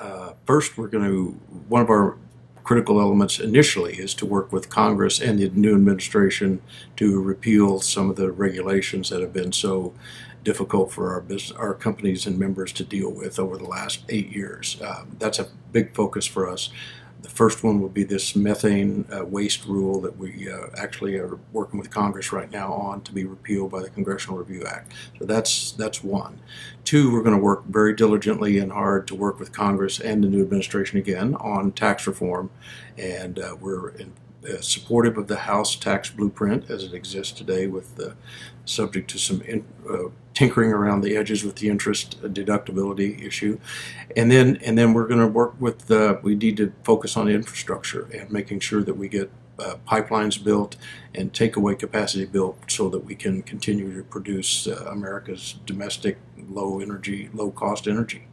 uh, first, we're going to, one of our critical elements initially is to work with Congress and the new administration to repeal some of the regulations that have been so difficult for our business, our companies and members to deal with over the last eight years. Um, that's a big focus for us. The first one will be this methane uh, waste rule that we uh, actually are working with Congress right now on to be repealed by the Congressional Review Act. So that's that's one. Two, we're going to work very diligently and hard to work with Congress and the new administration again on tax reform, and uh, we're in, uh, supportive of the House tax blueprint as it exists today, with the subject to some in, uh, tinkering around the edges with the interest deductibility issue, and then and then we're going to work with the. We need to focus on infrastructure and making sure that we get uh, pipelines built and takeaway capacity built so that we can continue to produce uh, America's domestic low energy, low cost energy.